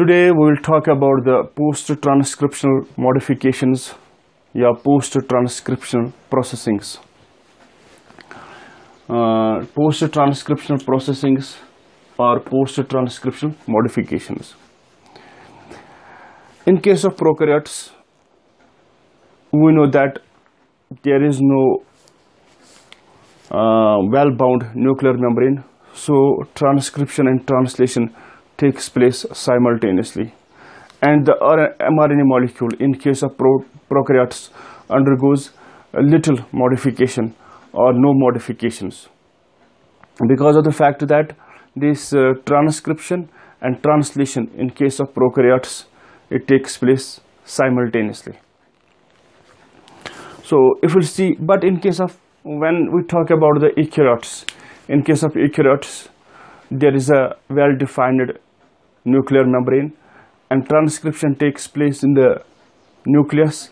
Today we will talk about the post-transcriptional modifications या post-transcriptional processings. Uh, post-transcriptional processings or post-transcriptional modifications. In case of prokaryotes, we know that there is no uh, well-bound nuclear membrane, so transcription and translation takes place simultaneously. And the mRNA molecule, in case of pro prokaryotes, undergoes little modification or no modifications because of the fact that this uh, transcription and translation in case of prokaryotes it takes place simultaneously so if we see but in case of when we talk about the eukaryotes in case of eukaryotes there is a well defined nuclear membrane and transcription takes place in the nucleus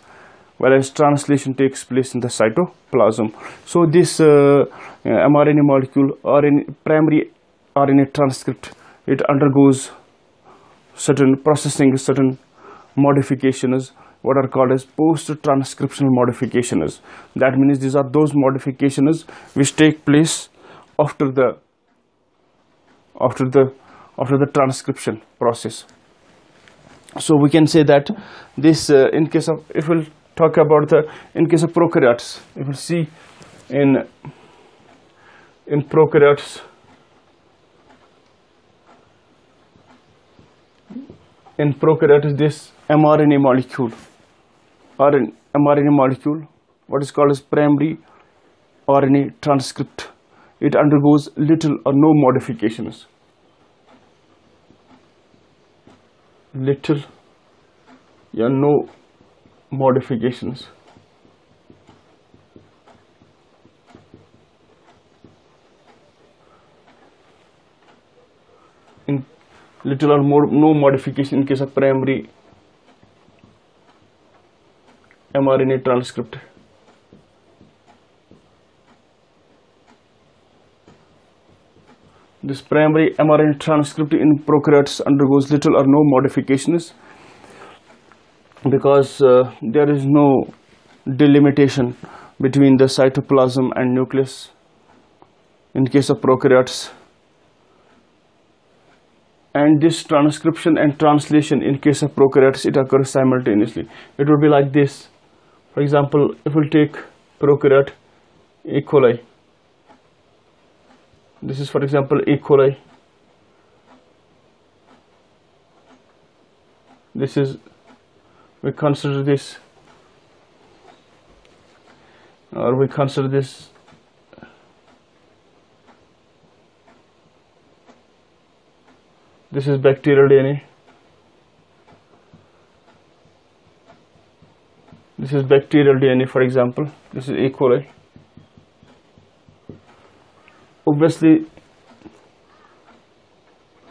whereas translation takes place in the cytoplasm. So this uh, mRNA molecule or in primary RNA transcript it undergoes certain processing certain modifications what are called as post-transcriptional modifications. That means these are those modifications which take place after the after the after the transcription process. So we can say that this uh, in case of if we'll talk about the in case of prokaryotes if we see in in prokaryotes in prokaryotes this mRNA molecule or an mRNA molecule what is called as primary RNA transcript it undergoes little or no modifications little yeah no modifications. In little or more no modification in case of primary mRNA transcript this primary mRNA transcript in prokaryotes undergoes little or no modifications because uh, there is no delimitation between the cytoplasm and nucleus in case of prokaryotes and this transcription and translation in case of prokaryotes it occurs simultaneously it would be like this for example if we take prokaryote E. coli this is for example E. coli this is we consider this or we consider this this is bacterial DNA this is bacterial DNA for example this is E. coli obviously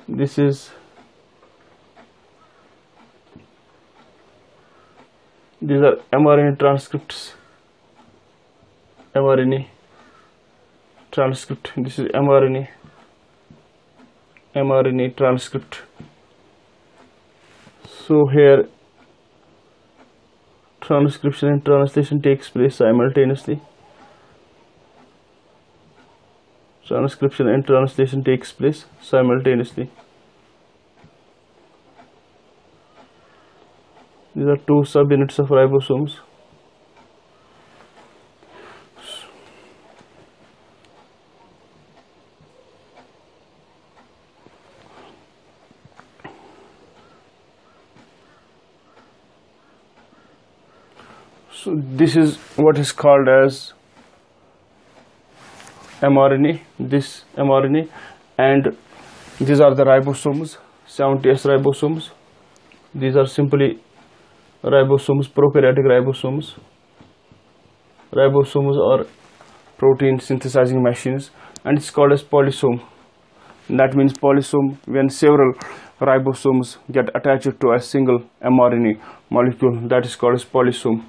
this is these are mRNA transcripts. mRNA transcript. This is mRNA. mRNA transcript. So here transcription and translation takes place simultaneously transcription and translation takes place simultaneously. These are two subunits of ribosomes. So this is what is called as mRNA this mRNA and these are the ribosomes 70s ribosomes. These are simply ribosomes prokaryotic ribosomes. Ribosomes are protein synthesizing machines and it's called as polysome. That means polysome when several ribosomes get attached to a single mRNA molecule that is called as polysome.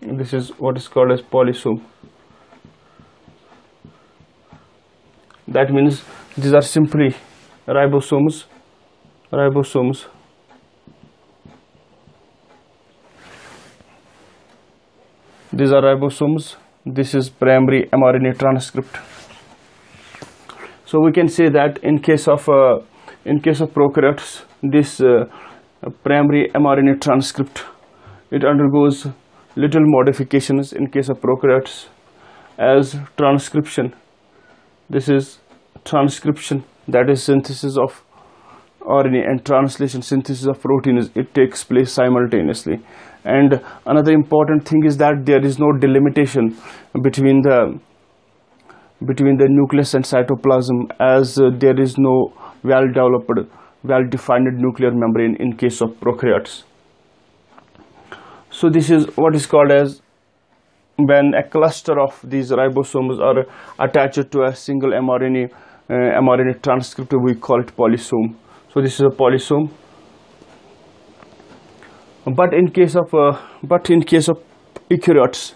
This is what is called as polysome that means these are simply ribosomes ribosomes. These are ribosomes. This is primary mRNA transcript. So we can say that in case of uh, in case of prokaryotes this uh, primary mRNA transcript it undergoes little modifications in case of prokaryotes as transcription this is transcription. That is synthesis of RNA and translation synthesis of protein is it takes place simultaneously. And another important thing is that there is no delimitation between the between the nucleus and cytoplasm as uh, there is no well developed well defined nuclear membrane in case of prokaryotes. So this is what is called as when a cluster of these ribosomes are attached to a single mRNA uh, mRNA transcript we call it polysome. So this is a polysome. But in case of uh, but in case of eukaryotes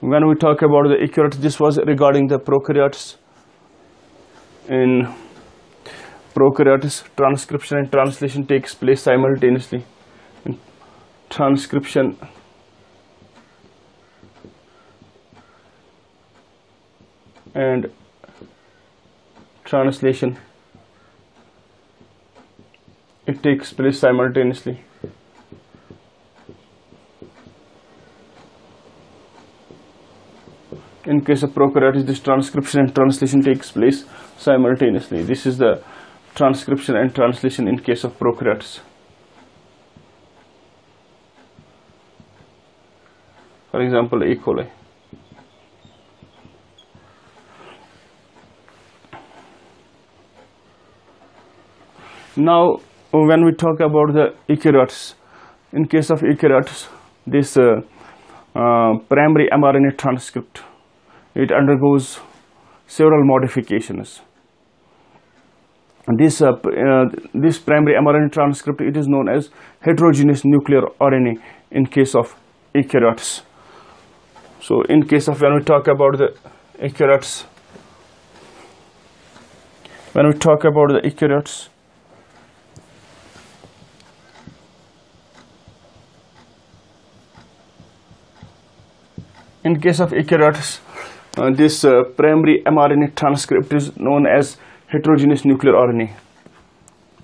when we talk about the eukaryotes this was regarding the prokaryotes. In prokaryotes transcription and translation takes place simultaneously. In transcription and translation. It takes place simultaneously. In case of prokaryotes this transcription and translation takes place simultaneously. This is the transcription and translation in case of prokaryotes. For example E. coli now when we talk about the eukaryotes in case of eukaryotes this uh, uh, primary mRNA transcript it undergoes several modifications. This, uh, uh, this primary mRNA transcript it is known as heterogeneous nuclear RNA in case of eukaryotes. So in case of when we talk about the eukaryotes, when we talk about the eukaryotes, in case of eukaryotes, uh, this uh, primary mRNA transcript is known as heterogeneous nuclear RNA.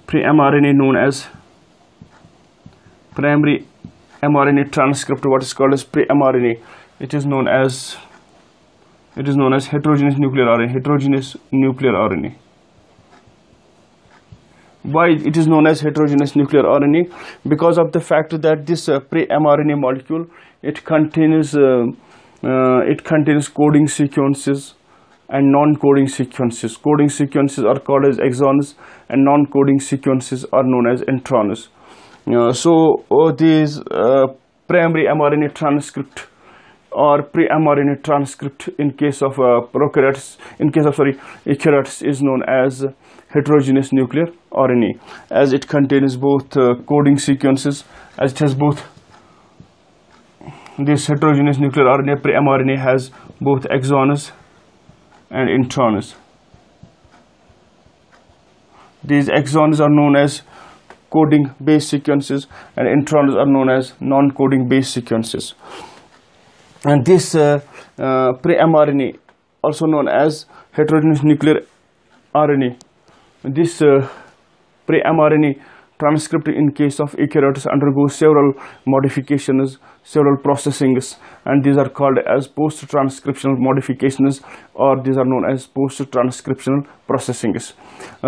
Pre-mRNA known as primary mRNA transcript, what is called as pre-mRNA. It is known as it is known as heterogeneous nuclear RNA. Heterogeneous nuclear RNA. Why it is known as heterogeneous nuclear RNA? Because of the fact that this uh, pre-mRNA molecule it contains uh, it contains coding sequences and non-coding sequences. Coding sequences are called as exons and non-coding sequences are known as introns. Uh, so uh, these uh, primary mRNA transcript or pre-mRNA transcript in case of uh, prokaryotes, in case of sorry eukaryotes is known as heterogeneous nuclear RNA as it contains both uh, coding sequences as it has both this heterogeneous nuclear RNA pre-mRNA has both exons and introns. These exons are known as coding base sequences and introns are known as non-coding base sequences. And this uh, uh, pre-mRNA also known as heterogeneous nuclear RNA. This uh, pre-mRNA transcript in case of eukaryotes undergoes several modifications, several processings, and these are called as post-transcriptional modifications or these are known as post-transcriptional processings.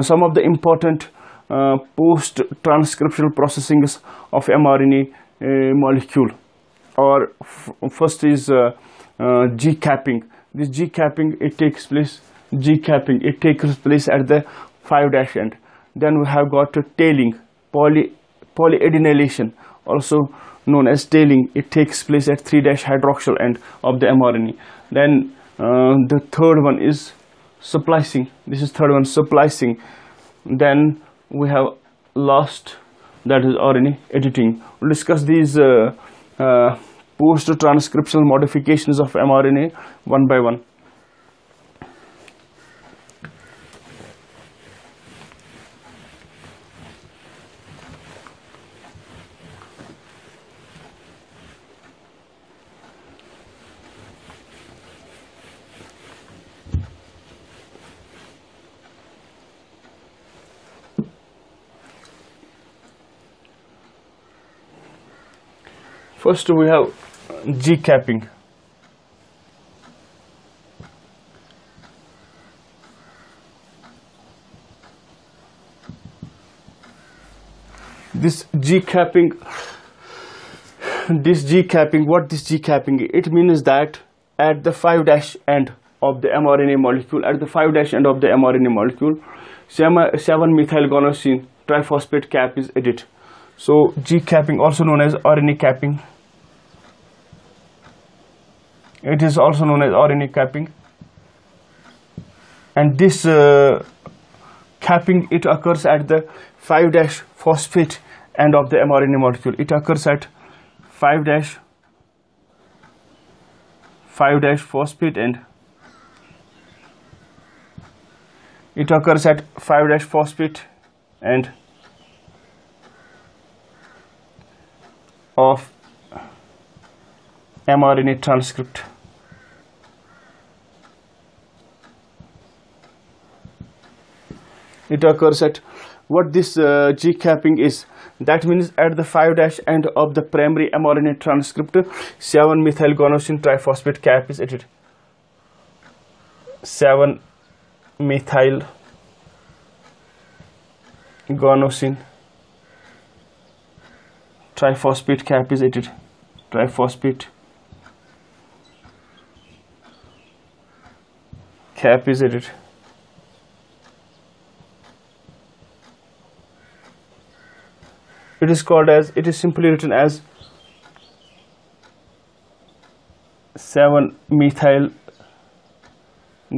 Some of the important uh, post-transcriptional processings of mRNA uh, molecule or first is uh, uh, G-capping. This G-capping it takes place G-capping it takes place at the 5' dash end. Then we have got tailing poly, polyadenylation also known as tailing. It takes place at 3 hydroxyl end of the mRNA. Then uh, the third one is splicing. This is third one splicing. Then we have last that is RNA editing. We'll discuss these uh, uh, post transcriptional modifications of mRNA one by one First we have G capping. This G capping, this G capping, what this G capping? It means that at the 5 dash end of the mRNA molecule, at the 5 dash end of the mRNA molecule, 7 methyl guanosine triphosphate cap is added. So G capping also known as RNA capping. It is also known as RNA capping. And this uh, capping it occurs at the 5 dash phosphate end of the mRNA molecule. It occurs at 5 dash 5 dash phosphate end. It occurs at 5 dash phosphate end of mRNA transcript. It occurs at what this uh, G capping is. That means at the 5 dash end of the primary mRNA transcript, 7 methyl guanosine triphosphate cap is added. 7 methyl guanosine triphosphate cap is added triphosphate cap is added it is called as it is simply written as 7 methyl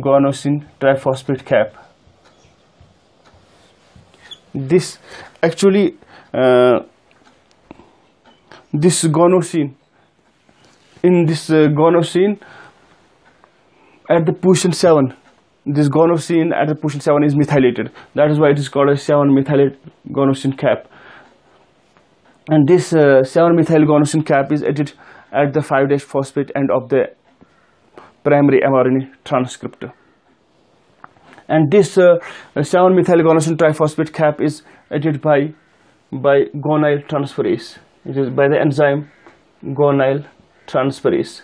guanosine triphosphate cap. This actually uh, this guanosine in this uh, guanosine at the position 7 this guanosine at the position 7 is methylated. That is why it is called a 7 methylated guanosine cap and this uh, 7 methyl guanosine cap is added at the 5 dash phosphate end of the primary mRNA transcript. And this uh, 7 methyl guanosine triphosphate cap is added by by guanyl transferase. It is by the enzyme guanyl transferase.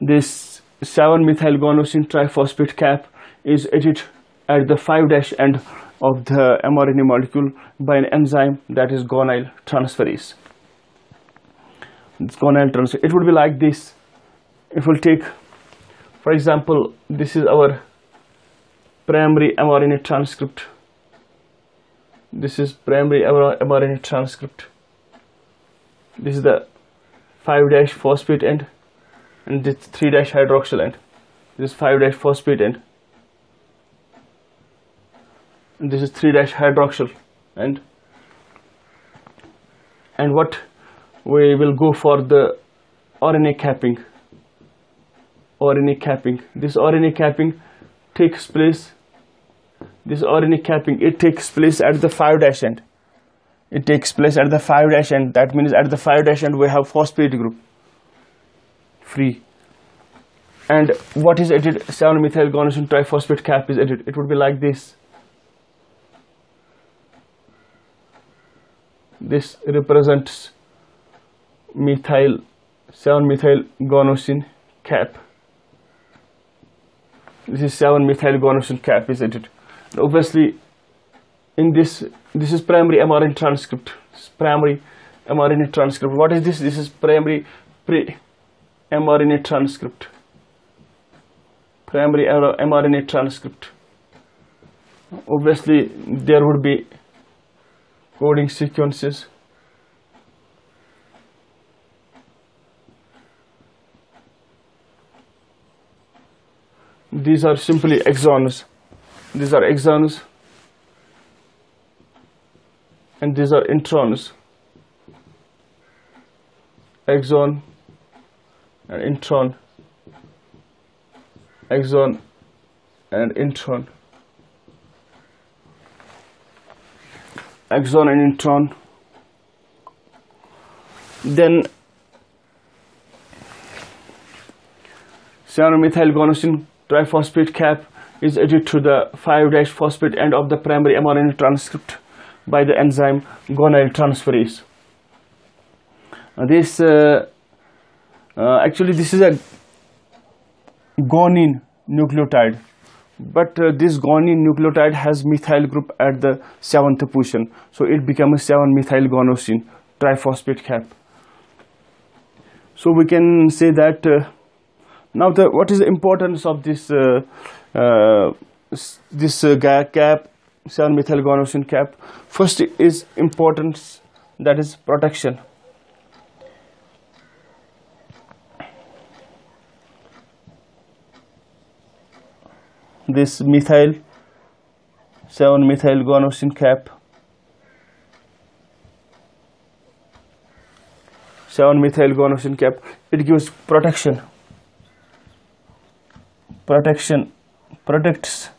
This 7 methyl guanosine triphosphate cap is added at the 5 dash end of the mRNA molecule by an enzyme that is guanyl transferase. This guanyl transferase. It would be like this. If we'll take, for example, this is our primary mRNA transcript. This is primary mRNA transcript. This is the 5 dash phosphate end and this 3 dash hydroxyl end. This is 5 dash phosphate end and this is 3 dash hydroxyl. And and what we will go for the RNA capping. RNA capping. This RNA capping takes place this RNA capping it takes place at the 5 dash end. It takes place at the 5 dash end. That means at the 5 dash end we have phosphate group. Free. And what is added? 7 methyl guanosine triphosphate cap is added. It would be like this this represents methyl 7 methyl guanosine cap. This is 7 methyl guanosine cap is added and obviously in this this is primary mRNA transcript. Primary mRNA transcript. What is this? This is primary pre mRNA transcript. Primary mRNA transcript. Obviously there would be coding sequences. These are simply exons. These are exons. And these are introns. Exon and intron. Exon and intron exon and intron then 7 methyl guanosine triphosphate cap is added to the 5' phosphate end of the primary mRNA transcript by the enzyme guanyl transferase. This uh, uh, actually this is a guanine nucleotide but uh, this guanine nucleotide has methyl group at the seventh position. So it becomes 7 methyl guanosine triphosphate cap. So we can say that uh, now the what is the importance of this uh, uh, this uh, cap 7 methyl guanosine cap? First is importance that is protection this methyl 7 methyl guanosine cap 7 methyl guanosine cap. It gives protection. Protection. Protects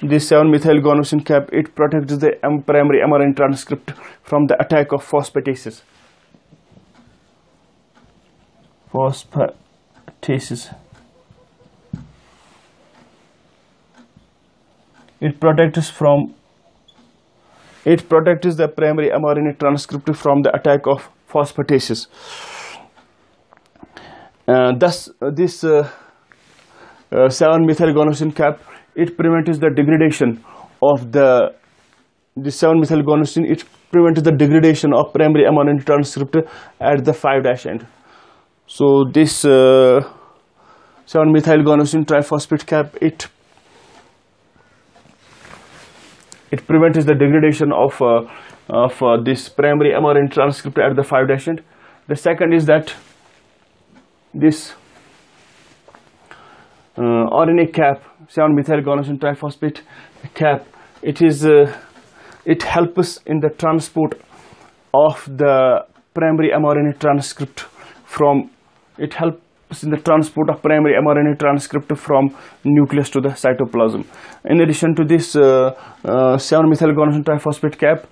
this 7 methyl guanosine cap. It protects the m primary mRNA transcript from the attack of phosphatases. Phosphatases it protects from it protects the primary mRNA transcript from the attack of phosphatases. Uh, thus, uh, this uh, uh 7-methylguanosine cap it prevents the degradation of the the 7-methylguanosine. It prevents the degradation of primary mRNA transcript at the 5' end. So this 7-methylguanosine uh, triphosphate cap it it prevents the degradation of uh, of uh, this primary mRNA transcript at the 5' end. The second is that this uh, RNA cap, 7-methyl guanosine triphosphate cap, it is uh, it helps in the transport of the primary mRNA transcript from it helps in the transport of primary mRNA transcript from nucleus to the cytoplasm. In addition to this uh, uh, 7-methylguanosine triphosphate cap,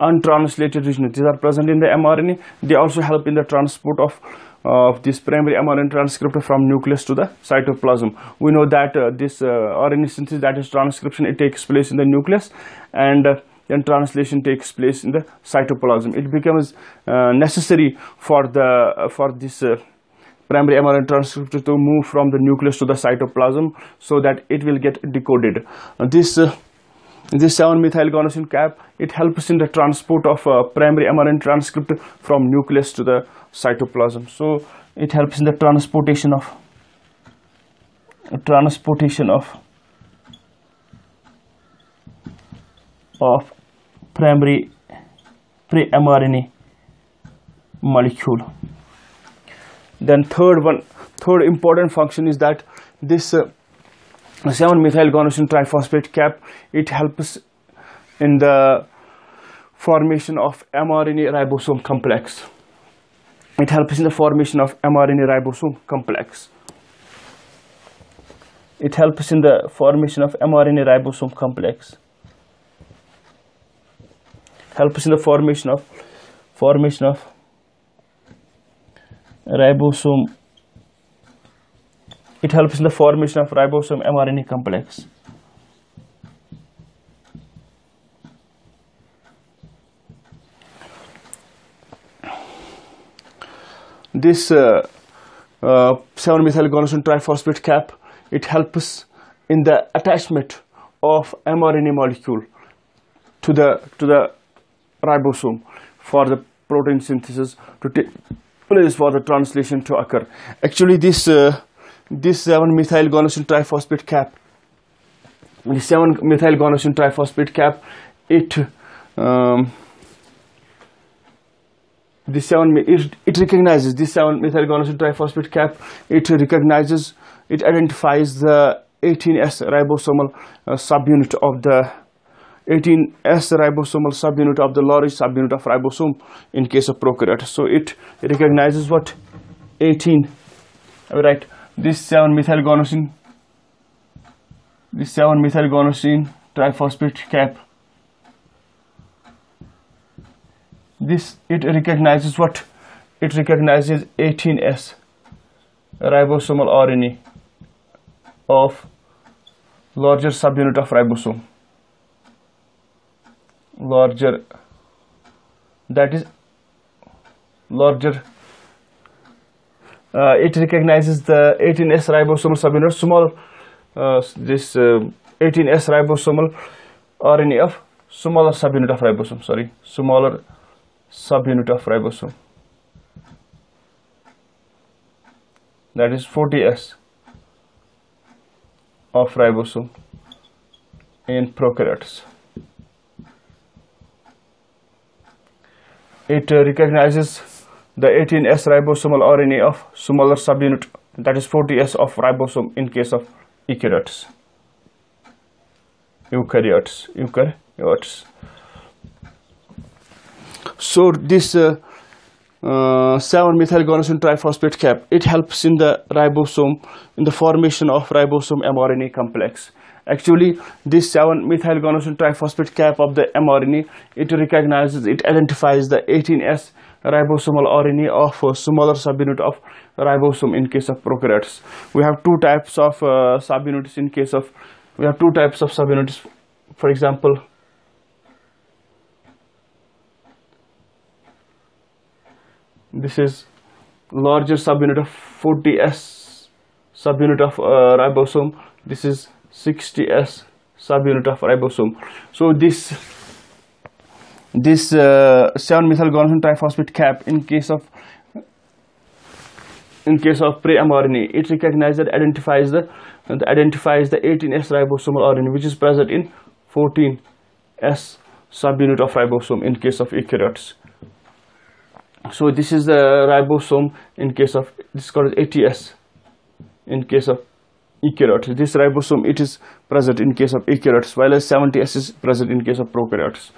untranslated regions, these are present in the mRNA. They also help in the transport of of this primary mRNA transcript from nucleus to the cytoplasm. We know that uh, this uh, RNA synthesis, that is transcription, it takes place in the nucleus and uh, then translation takes place in the cytoplasm. It becomes uh, necessary for the uh, for this uh, primary mRNA transcript to move from the nucleus to the cytoplasm so that it will get decoded. Uh, this uh, this 7-methyl guanosine cap it helps in the transport of uh, primary mRNA transcript from nucleus to the cytoplasm. So it helps in the transportation of transportation of of primary pre-mRNA molecule then third one third important function is that this uh, 7 methyl guanosine triphosphate cap it helps in the formation of mRNA ribosome complex. It helps in the formation of mRNA ribosome complex. It helps in the formation of mRNA ribosome complex. Helps in the formation of formation of ribosome. It helps in the formation of ribosome mRNA complex. This uh, uh, 7-methyl guanosine triphosphate cap it helps in the attachment of mRNA molecule to the to the ribosome for the protein synthesis to place for the translation to occur. Actually, this uh, this 7-methyl guanosine triphosphate cap, the 7-methyl guanosine triphosphate cap, it um, this 7 it, it recognizes this 7-methyl guanosine triphosphate cap. It recognizes it identifies the 18S ribosomal uh, subunit of the 18S ribosomal subunit of the largest subunit of ribosome in case of prokaryote. So it recognizes what 18. Right. This 7 methyl guanosine. This 7 methyl guanosine triphosphate cap. This it recognizes what it recognizes 18S ribosomal RNA of larger subunit of ribosome larger that is larger uh, it recognizes the 18S ribosomal subunit small uh, this uh, 18S ribosomal RNA of smaller subunit of ribosome sorry smaller subunit of ribosome that is 40S of ribosome in prokaryotes. It uh, recognizes the 18S ribosomal RNA of smaller subunit that is 40S of ribosome in case of eukaryotes. Eukaryotes. Eukaryotes. So this uh, uh, 7-methylguanosine triphosphate cap it helps in the ribosome in the formation of ribosome mRNA complex actually this 7-methylguanosine triphosphate cap of the mRNA it recognizes it identifies the 18S ribosomal RNA of a smaller subunit of ribosome in case of prokaryotes. We have two types of uh, subunits in case of we have two types of subunits. For example this is larger subunit of 40s subunit of uh, ribosome. This is 60s subunit of ribosome. So this this uh, 7 methyl guanosine triphosphate cap in case of in case of pre-mRNA it recognizes identifies the identifies the 18s ribosomal RNA which is present in 40s subunit of ribosome in case of eukaryotes. So this is the ribosome in case of this is called 80S in case of eukaryotes. This ribosome it is present in case of eukaryotes, while as 70S is present in case of prokaryotes.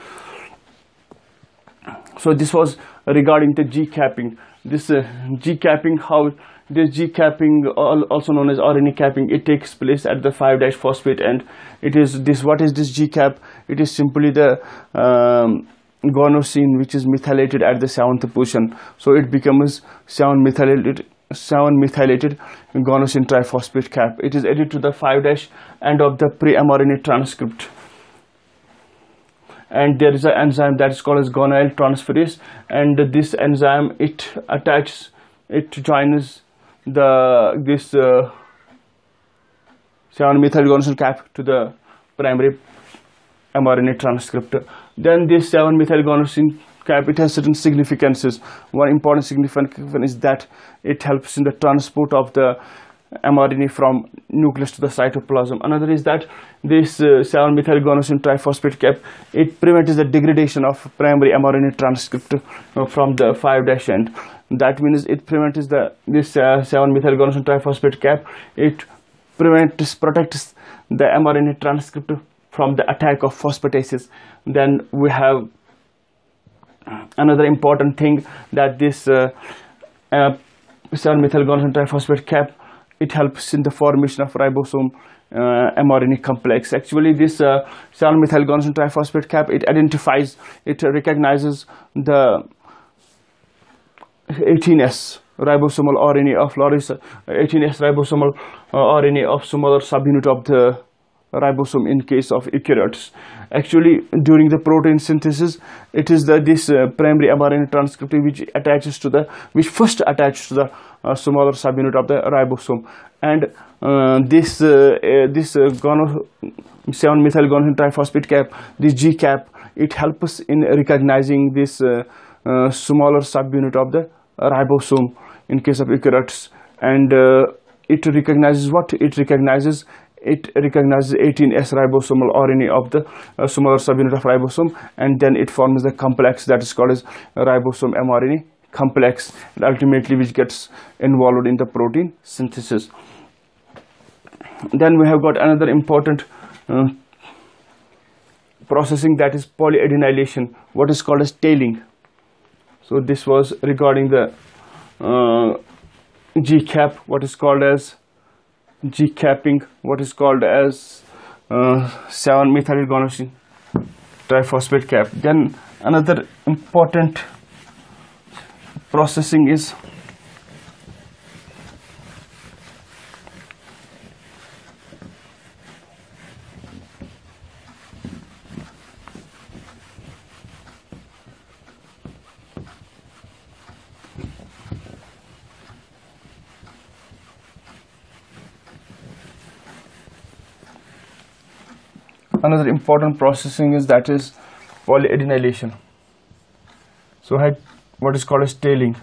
So this was regarding the G capping. This uh, G capping, how this G capping, also known as RNA capping, it takes place at the 5' phosphate end. It is this. What is this G cap? It is simply the um, guanosine which is methylated at the seventh position so it becomes 7 methylated 7 methylated guanosine triphosphate cap. It is added to the 5 dash end of the pre-mRNA transcript. And there is an enzyme that is called as guanyl transferase. And this enzyme it attaches it joins the this uh, 7 methyl guanosine cap to the primary mRNA transcript. Then this 7-methylguanosine cap, it has certain significances. One important significance is that it helps in the transport of the mRNA from nucleus to the cytoplasm. Another is that this uh, 7-methylguanosine triphosphate cap, it prevents the degradation of primary mRNA transcript uh, from the 5' end. That means it prevents the this uh, 7-methylguanosine triphosphate cap, it prevents, protects the mRNA transcript from the attack of phosphatases then we have another important thing that this uh, uh, 7-methylguanosine triphosphate cap it helps in the formation of ribosome uh, mRNA complex. Actually, this uh, 7-methylguanosine triphosphate cap it identifies, it recognizes the 18S ribosomal RNA of Loris, 18S ribosomal uh, RNA of some other subunit of the ribosome in case of eukaryotes. Actually, during the protein synthesis, it is the this uh, primary mRNA transcript which attaches to the which first attaches to the uh, smaller subunit of the ribosome, and uh, this uh, uh, this uh, 7 methyl guanosine triphosphate cap, this G cap, it helps in recognizing this smaller subunit of the ribosome in case of eukaryotes, and it recognizes what? It recognizes it recognizes 18S ribosomal RNA of the uh, smaller subunit of ribosome and then it forms the complex that is called as ribosome mRNA complex and ultimately which gets involved in the protein synthesis. Then we have got another important uh, processing that is polyadenylation what is called as tailing. So this was regarding the uh, GCAP what is called as G capping what is called as uh, 7 methyl guanosine triphosphate cap. Then another important processing is another important processing is that is polyadenylation so had what is called as tailing.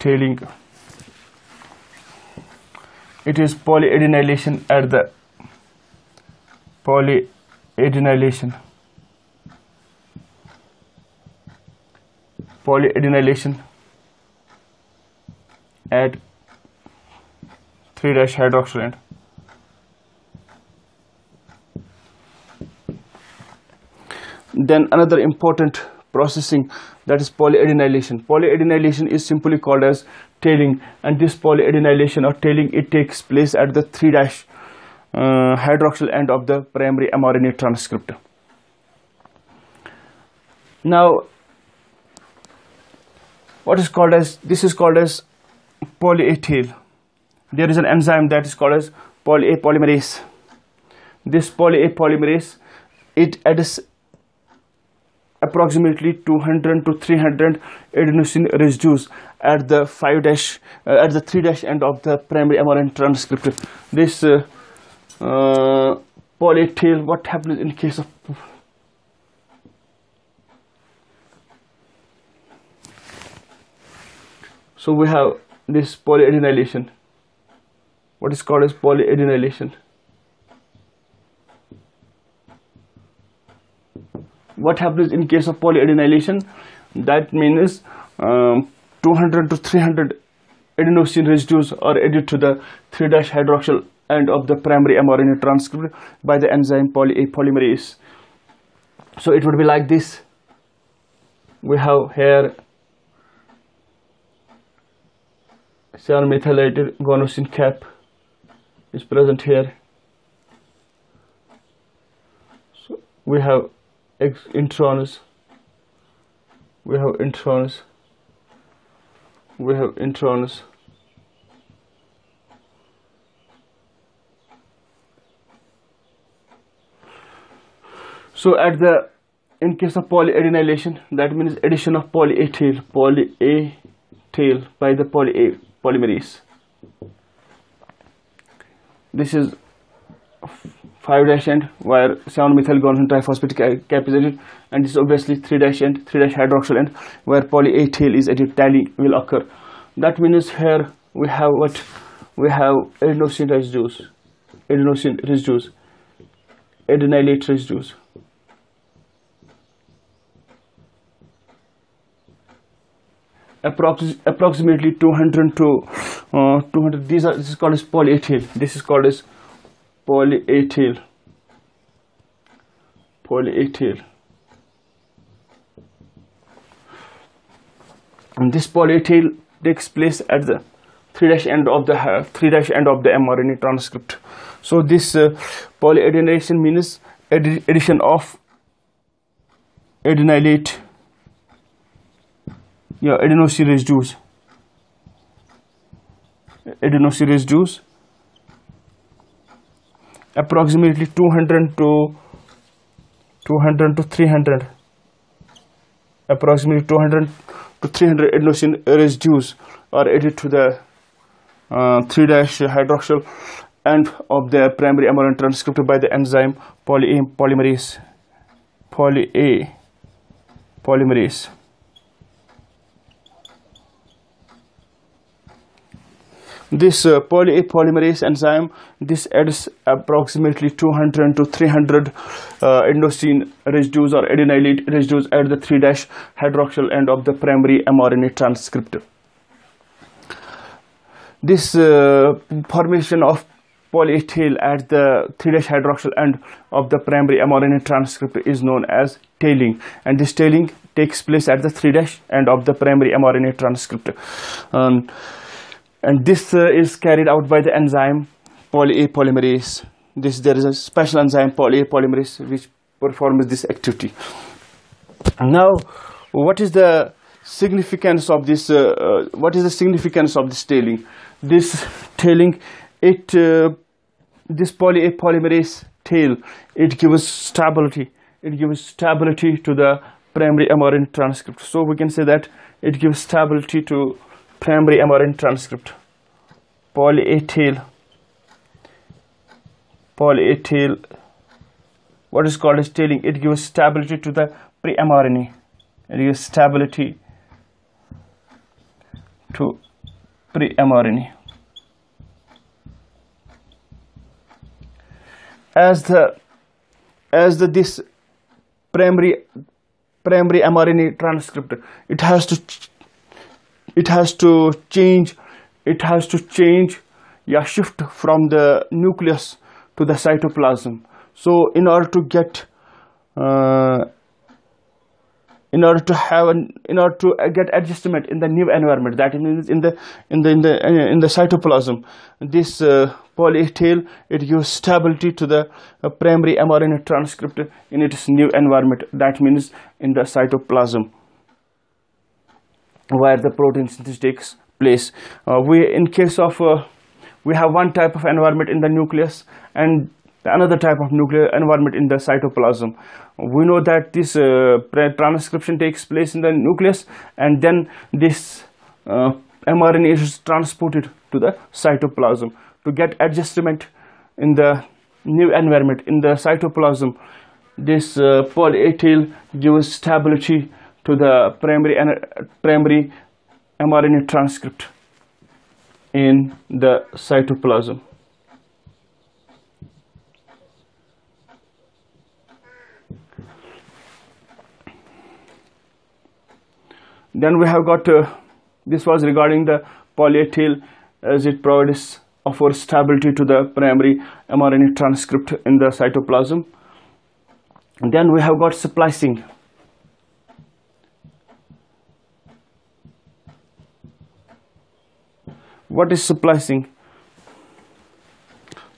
Tailing. It is polyadenylation at the polyadenylation polyadenylation at 3 dash hydroxyl end then another important processing that is polyadenylation polyadenylation is simply called as tailing and this polyadenylation or tailing it takes place at the 3 dash uh, hydroxyl end of the primary mRNA transcript. Now what is called as this is called as poly-A tail there is an enzyme that is called as poly-A polymerase this poly-A polymerase it adds approximately 200 to 300 adenosine residues at the 5 dash uh, at the 3 dash end of the primary mRNA transcript. This uh, uh, poly tail what happens in case of so we have this polyadenylation. What is called as polyadenylation what happens in case of polyadenylation that means um, 200 to 300 adenosine residues are added to the 3 hydroxyl end of the primary mRNA transcript by the enzyme poly polymerase. So it would be like this. We have here 7 methylated guanosine cap is present here. So we have introns we have introns we have introns so at the in case of polyadenylation that means addition of poly A tail poly A tail by the poly polymerase. This is 5 dash end where 7 methyl guanosine triphosphate cap is added and this is obviously 3 dash end 3 dash hydroxyl end where poly is added tally will occur. That means here we have what? We have adenosine residues adenosine residues adenylate residues. Approx approximately 200 to uh, 200 these are this is called as poly this is called as poly-A tail and this poly-A tail takes place at the 3 dash end of the 3 dash end of the mRNA transcript. So this uh, polyadenylation means addition of adenylate yeah adenosine residues. Adenosine residues approximately 200 to 200 to 300 approximately 200 to 300 adenosine residues are added to the uh, 3 hydroxyl end of the primary mRNA transcript by the enzyme poly polymerase poly A polymerase this uh, poly polymerase enzyme this adds approximately 200 to 300 uh, adenosine residues or adenylate residues at the 3 dash hydroxyl end of the primary mRNA transcript. This uh, formation of poly tail at the 3 dash hydroxyl end of the primary mRNA transcript is known as tailing and this tailing takes place at the 3 dash end of the primary mRNA transcript. Um, and this uh, is carried out by the enzyme poly A polymerase. This there is a special enzyme poly A polymerase which performs this activity. Now, what is the significance of this? Uh, uh, what is the significance of this tailing? This tailing, it uh, this poly A polymerase tail, it gives stability. It gives stability to the primary mRNA transcript. So we can say that it gives stability to primary mRNA transcript. Poly A tail poly A tail what is called as tailing? It gives stability to the pre-mRNA it gives stability to pre-mRNA as the as the this primary primary mRNA transcript it has to it has to change. It has to change yeah shift from the nucleus to the cytoplasm. So in order to get uh, in order to have an in order to get adjustment in the new environment that means in the in the in the in the cytoplasm this uh, poly tail it gives stability to the uh, primary mRNA transcript in its new environment. That means in the cytoplasm where the protein synthesis takes place. Uh, we in case of uh, we have one type of environment in the nucleus and another type of nuclear environment in the cytoplasm. We know that this uh, transcription takes place in the nucleus and then this uh, mRNA is transported to the cytoplasm. To get adjustment in the new environment in the cytoplasm this poly A tail gives stability to the primary primary mRNA transcript in the cytoplasm. Then we have got uh, this was regarding the poly A tail as it provides offers stability to the primary mRNA transcript in the cytoplasm. And then we have got splicing what is splicing?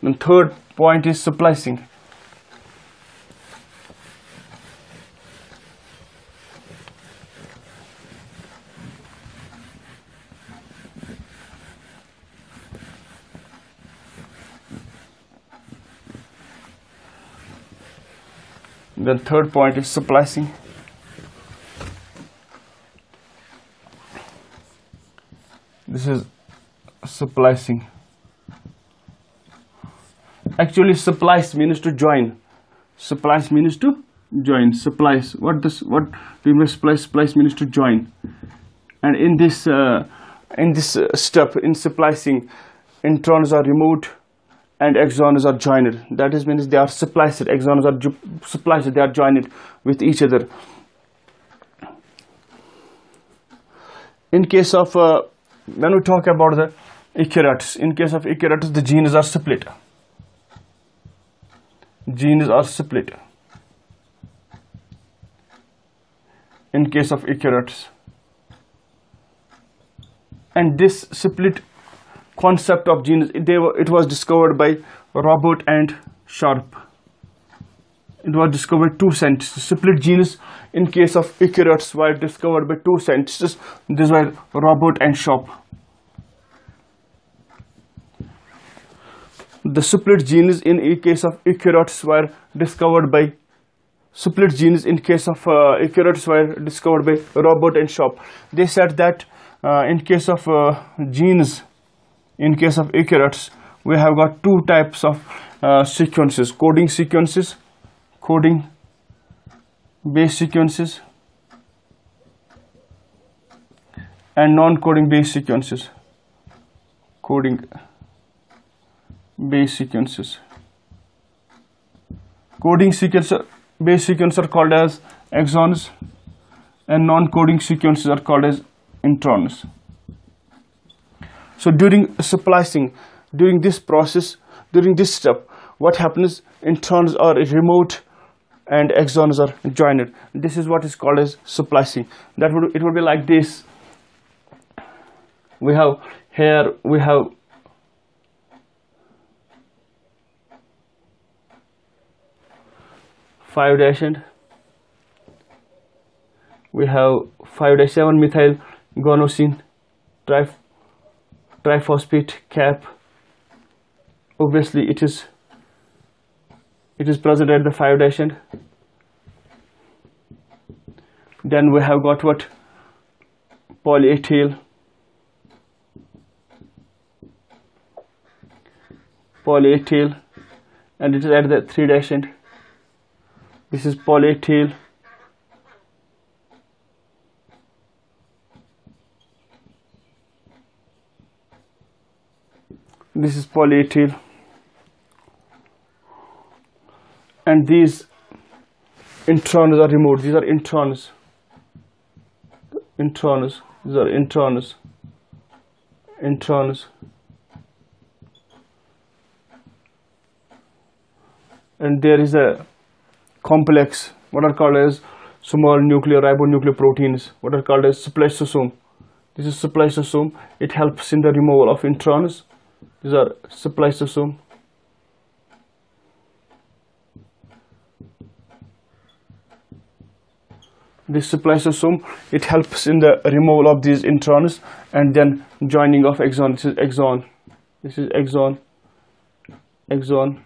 The third point is splicing. The third point is splicing. This is splicing actually splice means to join. Splice means to join. Splice what this what we must splice splice means to join. And in this uh, in this uh, step in splicing introns are removed and exons are joined. That is means they are spliced exons are spliced they are joined with each other. In case of uh, when we talk about the eukaryotes in case of eukaryotes the genes are split. Genes are split. In case of eukaryotes and this split concept of genes they were, it was discovered by Robert and Sharp. It was discovered two scientists. Split genes in case of eukaryotes were discovered by two scientists. These were Robert and Sharp the split genes in case of eukaryotes were discovered by split genes in case of uh, eukaryotes were discovered by Robert and Sharp they said that uh, in case of uh, genes in case of eukaryotes we have got two types of uh, sequences. Coding sequences coding base sequences and non-coding base sequences. Coding base sequences. Coding sequence base sequences are called as exons and non-coding sequences are called as introns. So during splicing during this process during this step what happens? Introns are removed and exons are joined. This is what is called as splicing. That would it would be like this. We have here we have five dash and we have 5 dash 7 methyl guanosine tri triphosphate cap. Obviously it is it is present at the 5 dash end then we have got what? Poly A tail poly A tail and it is at the 3 dash end this is poly A tail this is poly A tail and these introns are removed. These are introns. Introns. These are introns. Introns. And there is a complex what are called as small nuclear ribonucleoproteins what are called as spliceosome. This is spliceosome. It helps in the removal of introns. These are spliceosome. This spliceosome it helps in the removal of these introns and then joining of exon. This is exon. This is exon. Exon.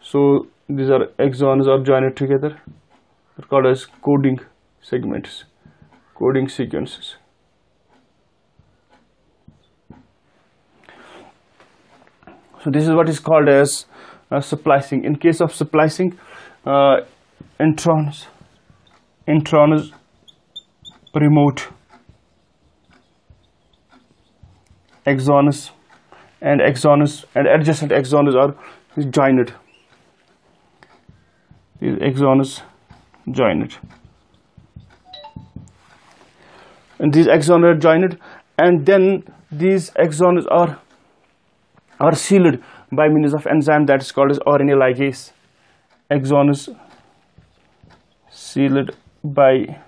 So these are exons are joined together. They're called as coding segments coding sequences. So this is what is called as uh, splicing. In case of splicing uh, introns introns remote exons and exons and adjacent exons are joined these exons joined and these exons are joined and then these exons are are sealed by means of enzyme that is called as RNA ligase. Exons sealed by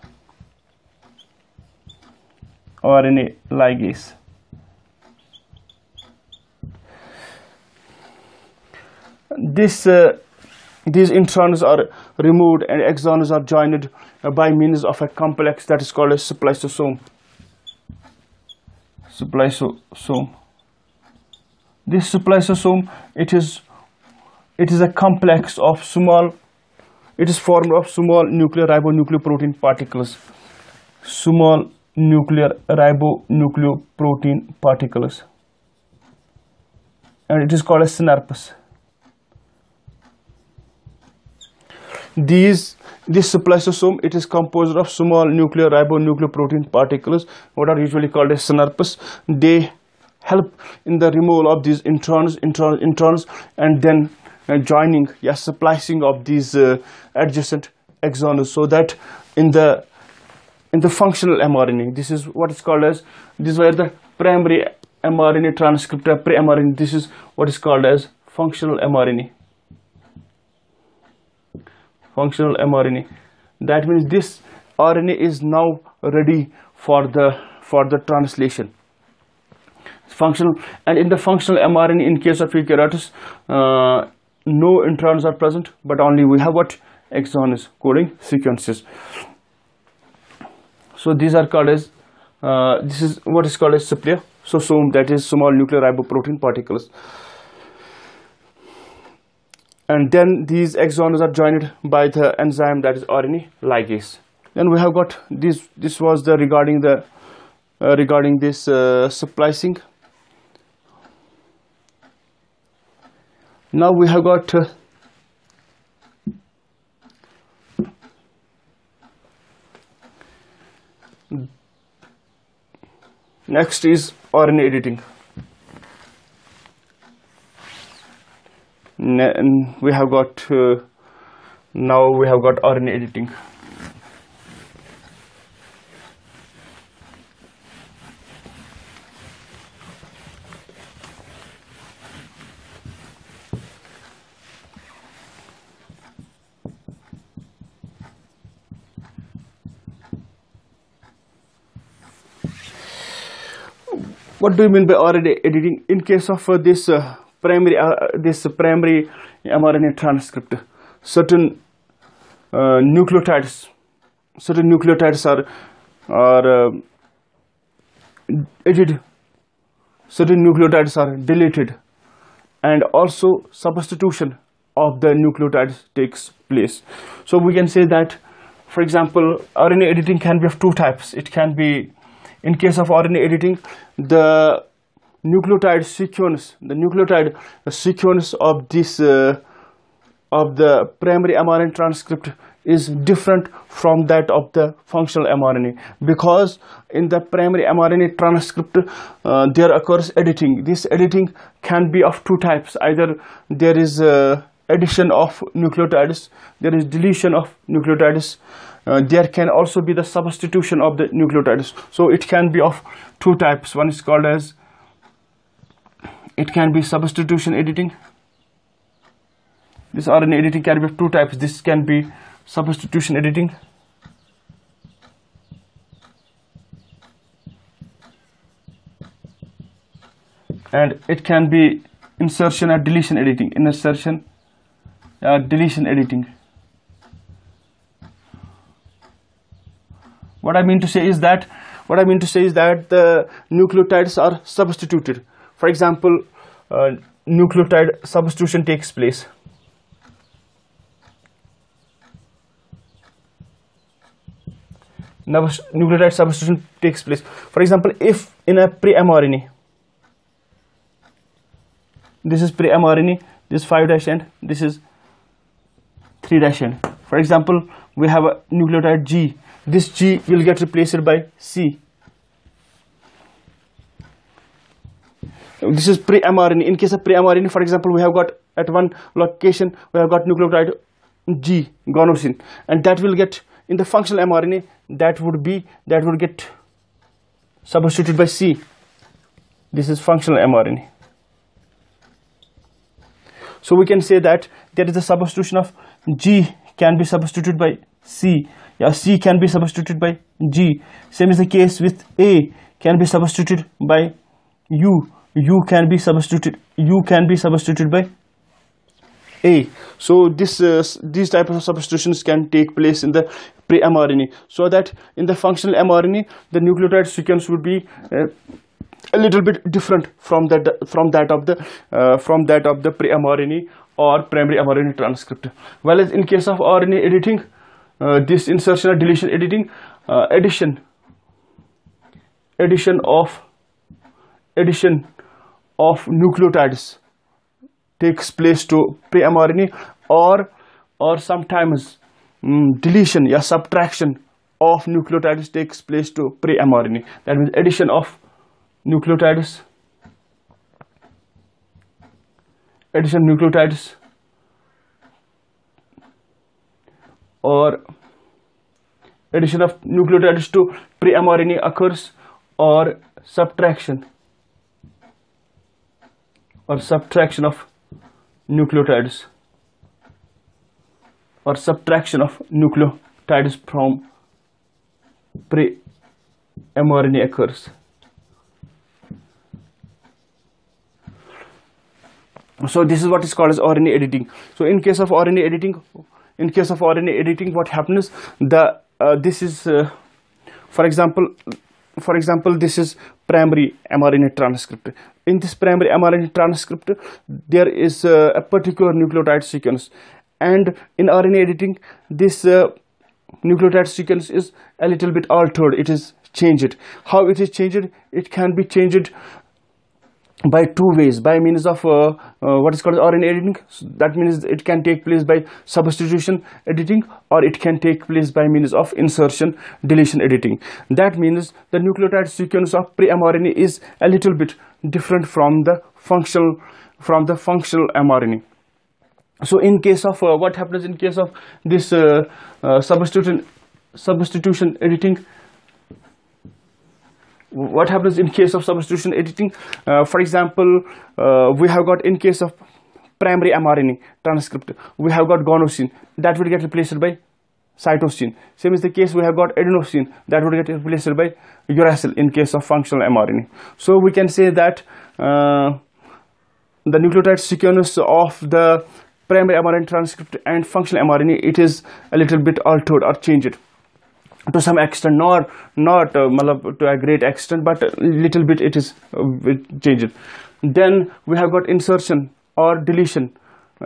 RNA ligase. This uh, these introns are removed and exons are joined by means of a complex that is called a spliceosome. Spliceosome. This spliceosome it is it is a complex of small it is formed of small nuclear ribonucleoprotein particles. Small nuclear ribonucleoprotein particles. And it is called a synapse these this spliceosome it is composed of small nuclear ribonucleoprotein particles what are usually called as synapses. They help in the removal of these introns introns introns and then uh, joining yes splicing of these uh, adjacent exons so that in the in the functional mRNA this is what is called as this is where the primary mRNA transcriptor pre-mRNA this is what is called as functional mRNA functional mRNA. That means this RNA is now ready for the for the translation. Functional and in the functional mRNA in case of eukaryotes uh, no introns are present but only we have what? Exon is coding sequences. So these are called as uh, this is what is called as supplia so some that is small nuclear riboprotein particles and then these exons are joined by the enzyme that is RNA ligase. Then we have got this this was the regarding the uh, regarding this uh, splicing. Now we have got uh, next is RNA editing Ne- we have got uh, now we have got RNA editing. What do you mean by RNA editing? In case of uh, this uh, primary uh, this primary mRNA transcript. Certain uh, nucleotides certain nucleotides are are uh, edited certain nucleotides are deleted. And also substitution of the nucleotides takes place. So we can say that for example RNA editing can be of two types. It can be in case of RNA editing the nucleotide sequence the nucleotide sequence of this uh, of the primary mRNA transcript is different from that of the functional mRNA because in the primary mRNA transcript uh, there occurs editing. This editing can be of two types. Either there is uh, addition of nucleotides, there is deletion of nucleotides. Uh, there can also be the substitution of the nucleotides. So it can be of two types. One is called as it can be substitution editing. This RNA editing can be of two types. This can be substitution editing and it can be insertion and deletion editing insertion uh, deletion editing what i mean to say is that what i mean to say is that the nucleotides are substituted for example uh, nucleotide substitution takes place nucleotide substitution takes place. For example, if in a pre-mRNA, this is pre-mRNA, this is 5 dash end, this is 3 dash end. For example, we have a nucleotide G. This G will get replaced by C. This is pre-mRNA. In case of pre-mRNA, for example, we have got at one location, we have got nucleotide G, guanosine, and that will get in the functional mRNA that would be that would get substituted by C. This is functional mRNA so we can say that there is a substitution of G can be substituted by C. Yeah C can be substituted by G. Same is the case with A can be substituted by U U can be substituted U can be substituted by a. So this uh, these type of substitutions can take place in the pre-mRNA. So that in the functional mRNA, the nucleotide sequence would be uh, a little bit different from that from that of the uh, from that of the pre-mRNA or primary mRNA transcript. Whereas in case of RNA editing, uh, this insertion or deletion editing, uh, addition addition of addition of nucleotides takes place to pre-mRNA or or sometimes um, deletion or subtraction of nucleotides takes place to pre-mRNA. That means addition of nucleotides, addition of nucleotides or addition of nucleotides to pre-mRNA occurs or subtraction or subtraction of nucleotides or subtraction of nucleotides from pre-mRNA occurs. So this is what is called as RNA editing. So in case of RNA editing, in case of RNA editing, what happens? The uh, this is, uh, for example, for example, this is primary mRNA transcript. In this primary mRNA transcript, there is uh, a particular nucleotide sequence, and in RNA editing, this uh, nucleotide sequence is a little bit altered. It is changed. How it is changed? It can be changed by two ways. By means of uh, uh, what is called RNA editing. So that means it can take place by substitution editing or it can take place by means of insertion deletion editing. That means the nucleotide sequence of pre-mRNA is a little bit different from the functional from the functional mRNA. So in case of uh, what happens in case of this uh, uh, substitution substitution editing what happens in case of substitution editing? Uh, for example uh, we have got in case of primary mRNA transcript we have got guanosine that will get replaced by cytosine. Same is the case we have got adenosine that would get replaced by uracil in case of functional mRNA. So we can say that uh, the nucleotide sequence of the primary mRNA transcript and functional mRNA it is a little bit altered or changed to some extent nor not uh, to a great extent but a little bit it is uh, changed then we have got insertion or deletion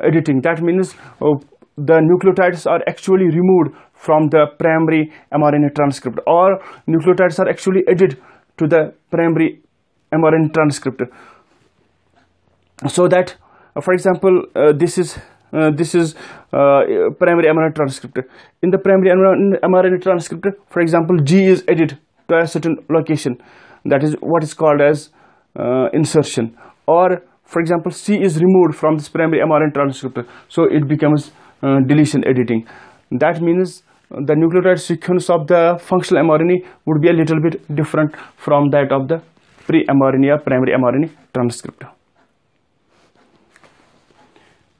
editing. That means uh, the nucleotides are actually removed from the primary mRNA transcript or nucleotides are actually added to the primary mRNA transcript. So that uh, for example uh, this is uh, this is uh, primary mRNA transcript. In the primary mRNA transcript, for example, G is added to a certain location. That is what is called as uh, insertion. Or, for example, C is removed from this primary mRNA transcript, so it becomes uh, deletion editing. That means the nucleotide sequence of the functional mRNA would be a little bit different from that of the pre-mRNA or primary mRNA transcript.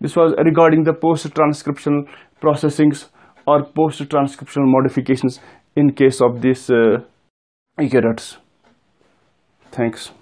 This was regarding the post-transcriptional processings or post-transcriptional modifications in case of these uh, eukaryotes. Thanks.